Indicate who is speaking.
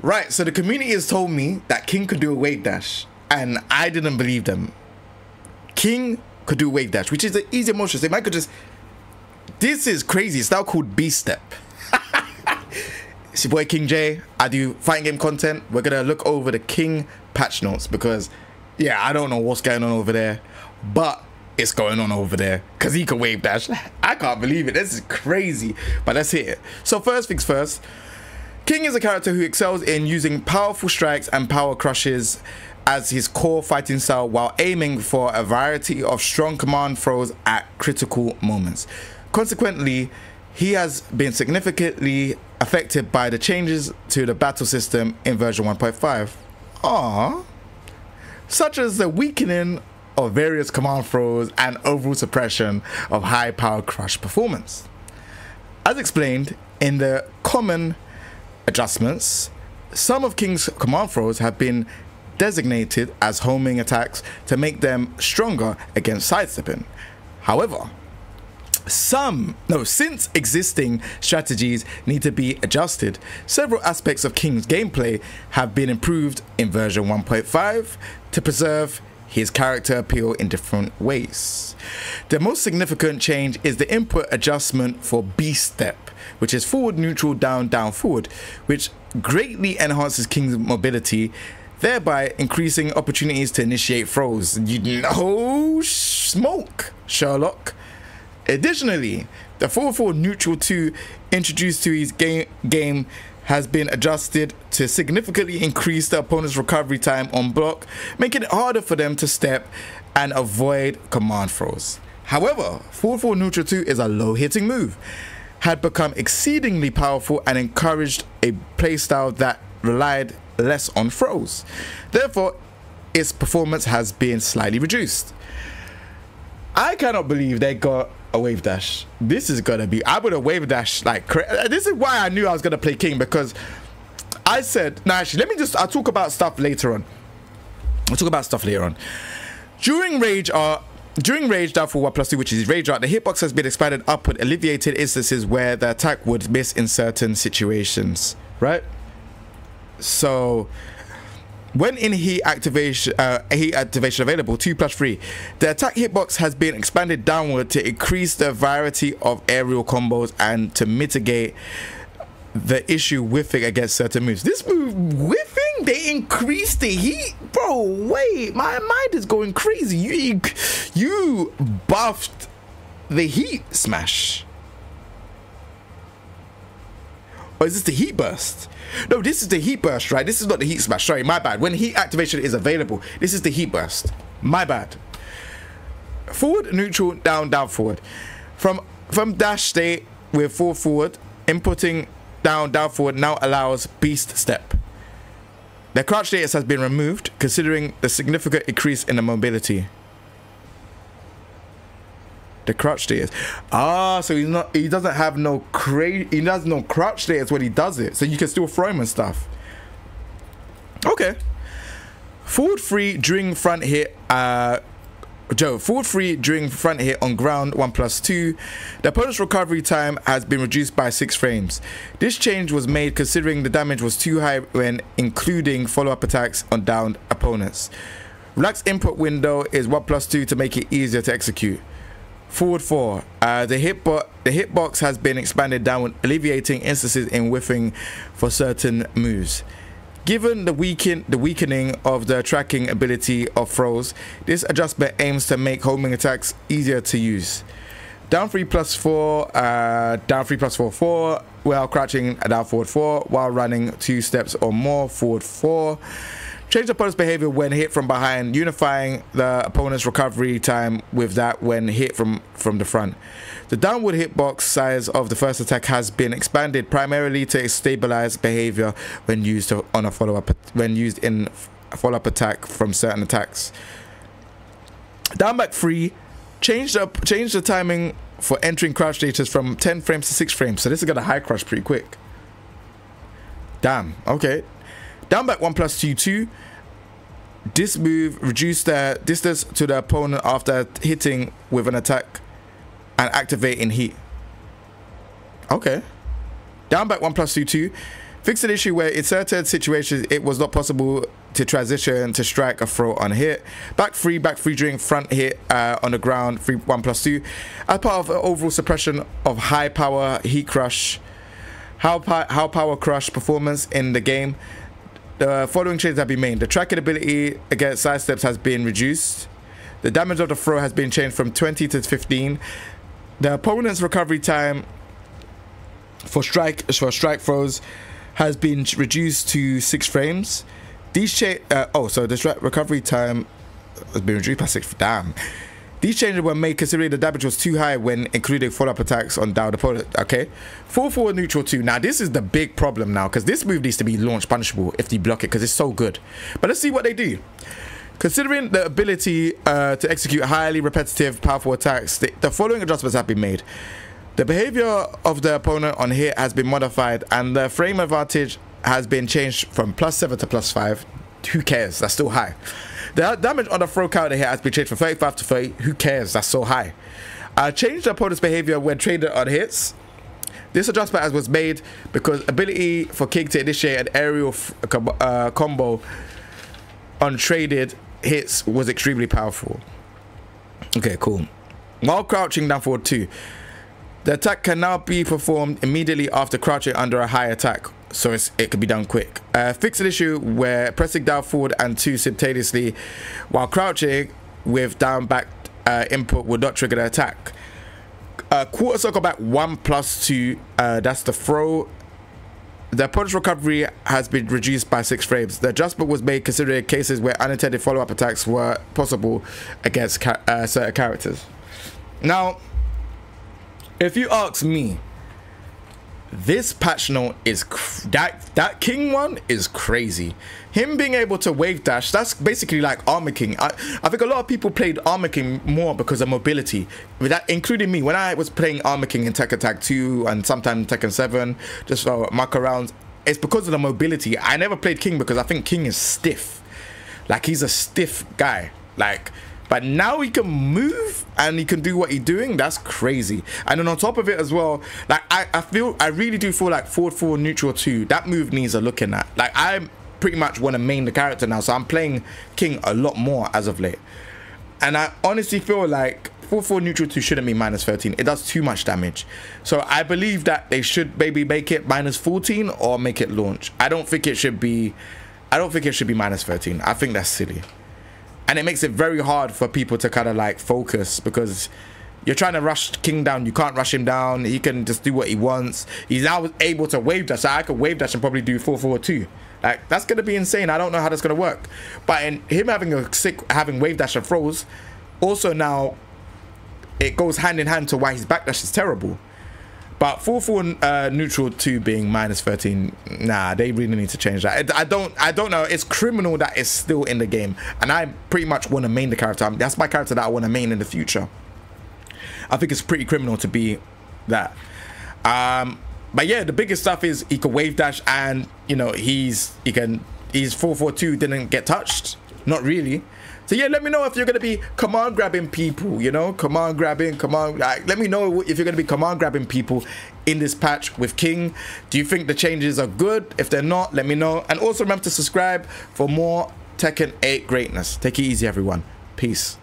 Speaker 1: Right, so the community has told me that King could do a wave dash, and I didn't believe them. King could do wave dash, which is an easy motion. They might could just. This is crazy. It's now called beast step. it's your boy King Jae. I do fighting game content. We're gonna look over the King patch notes because, yeah, I don't know what's going on over there, but it's going on over there because he can wave dash. I can't believe it. This is crazy. But let's hit it. So first things first. King is a character who excels in using powerful strikes and power crushes as his core fighting style while aiming for a variety of strong command throws at critical moments. Consequently, he has been significantly affected by the changes to the battle system in version 1.5. Aww. Such as the weakening of various command throws and overall suppression of high power crush performance. As explained in the common adjustments, some of King's command throws have been designated as homing attacks to make them stronger against sidestepping. However, some, no, since existing strategies need to be adjusted, several aspects of King's gameplay have been improved in version 1.5 to preserve his character appeal in different ways. The most significant change is the input adjustment for beast step, which is forward, neutral, down, down, forward, which greatly enhances King's mobility, thereby increasing opportunities to initiate throws. You know, smoke, Sherlock. Additionally, the 4 4 neutral 2 introduced to his game, game has been adjusted to significantly increase the opponent's recovery time on block, making it harder for them to step and avoid command throws. However, 4-4 neutral 2 is a low hitting move, had become exceedingly powerful and encouraged a playstyle that relied less on throws. Therefore, its performance has been slightly reduced. I cannot believe they got a wave dash. This is gonna be. I would have wave dash like. This is why I knew I was gonna play king because I said. No, actually, let me just. I'll talk about stuff later on. I'll talk about stuff later on. During rage, uh, during rage down for 1 plus 2, which is rage art, the hitbox has been expanded upward, alleviated instances where the attack would miss in certain situations. Right. So when in heat activation, uh, heat activation available, 2 plus 3, the attack hitbox has been expanded downward to increase the variety of aerial combos and to mitigate the issue whiffing against certain moves. This move, whiffing, they increased the heat? Bro, wait, my mind is going crazy. You, you buffed the heat smash. Or is this the heat burst? No, this is the heat burst, right? This is not the heat smash. Sorry, my bad. When heat activation is available, this is the heat burst. My bad. Forward, neutral, down, down, forward. From from dash state with forward, forward, inputting down, down, forward now allows beast step. The crouch status has been removed, considering the significant increase in the mobility. The crouch status. Ah, so he's not. He doesn't have no crazy. He does no crouch status when he does it, so you can still throw him and stuff. Okay. Forward free during front hit. Uh, Joe, forward free during front hit on ground 1 plus 2. The opponent's recovery time has been reduced by 6 frames. This change was made considering the damage was too high when including follow-up attacks on downed opponents. Relax input window is 1 plus 2 to make it easier to execute. Forward 4. Uh, the, hitbo the hitbox has been expanded downward, alleviating instances in whiffing for certain moves. Given the, weaken the weakening of the tracking ability of throws, this adjustment aims to make homing attacks easier to use. Down 3 plus 4, uh, down 3 plus 4, 4, while crouching down forward 4, while running 2 steps or more forward 4. Change the opponent's behavior when hit from behind, unifying the opponent's recovery time with that when hit from, from the front. The downward hitbox size of the first attack has been expanded primarily to stabilize behavior when used on a follow-up when used in a follow-up attack from certain attacks. Down back free, change the change the timing for entering crouch status from 10 frames to 6 frames. So this is gonna high crush pretty quick. Damn, okay. Down back 1 plus 2 2. This move reduced the distance to the opponent after hitting with an attack and activating heat. Okay. Down back 1 plus 2 2. Fixed an issue where in certain situations it was not possible to transition to strike a throw on hit. Back three, back three during front hit uh, on the ground, three, one plus two. As part of overall suppression of high power heat crush, how, how power crush performance in the game, the following changes have been made. The tracking ability against side steps has been reduced. The damage of the throw has been changed from 20 to 15. The opponent's recovery time for strike for strike throws has been reduced to six frames. These cha- uh, oh, so the recovery time has been reduced by six. Damn. These changes were made considering the damage was too high when including follow-up attacks on down opponent. Okay, full forward neutral two. Now this is the big problem now because this move needs to be launch punishable if they block it because it's so good. But let's see what they do. Considering the ability uh, to execute highly repetitive, powerful attacks, the, the following adjustments have been made. The behavior of the opponent on hit has been modified and the frame advantage has been changed from plus 7 to plus 5. Who cares? That's still high. The damage on the throw counter here has been changed from 35 to 30. Who cares? That's so high. Uh, change the opponent's behavior when traded on hits. This adjustment was made because ability for King to initiate an aerial uh, combo on traded hits was extremely powerful. Okay, cool. While crouching down forward 2, the attack can now be performed immediately after crouching under a high attack, so it could be done quick. Uh, fix an issue where pressing down forward and 2 simultaneously while crouching with down back uh, input would not trigger the attack. Uh, quarter circle back 1 plus 2, uh, that's the throw. The opponent's recovery has been reduced by 6 frames. The adjustment was made considering cases where unintended follow-up attacks were possible against uh, certain characters. Now, if you ask me, this patch note is that that king one is crazy. Him being able to wave dash that's basically like armor king. I, I think a lot of people played armor king more because of mobility. With that including me. When i was playing armor king in Tekken Tag 2 and sometimes Tekken 7 just for muck around it's because of the mobility. I never played king because i think king is stiff. Like he's a stiff guy. Like but now he can move and he can do what he's doing. That's crazy. And then on top of it as well, like I, I feel I really do feel like forward four neutral two. That move needs a looking at. Like I pretty much want to main the character now, so I'm playing King a lot more as of late. And I honestly feel like 4-4 neutral 2 shouldn't be minus 13. It does too much damage. So I believe that they should maybe make it minus 14 or make it launch. I don't think it should be I don't think it should be minus 13. I think that's silly and it makes it very hard for people to kind of like focus because you're trying to rush King down. You can't rush him down. He can just do what he wants. He's now able to wave dash. So I could wave dash and probably do 4-4-2. Like, that's to be insane. I don't know how that's to work. But in him having a sick, having wave dash and throws, also now it goes hand in hand to why his backdash is terrible. But 4 4 uh, neutral 2 being minus 13, nah, they really need to change that. I, I don't I don't know. It's criminal that it's still in the game. And I pretty much want to main the character. That's my character that I want to main in the future. I think it's pretty criminal to be that. Um, but yeah, the biggest stuff is he can wave dash and, you know, he's, he can, he's 442 didn't get touched. Not really. So yeah, let me know if you're gonna be command grabbing people, you know, command grabbing, command. Like, let me know if you're gonna be command grabbing people in this patch with King. Do you think the changes are good? If they're not, let me know. And also remember to subscribe for more Tekken 8 greatness. Take it easy, everyone. Peace.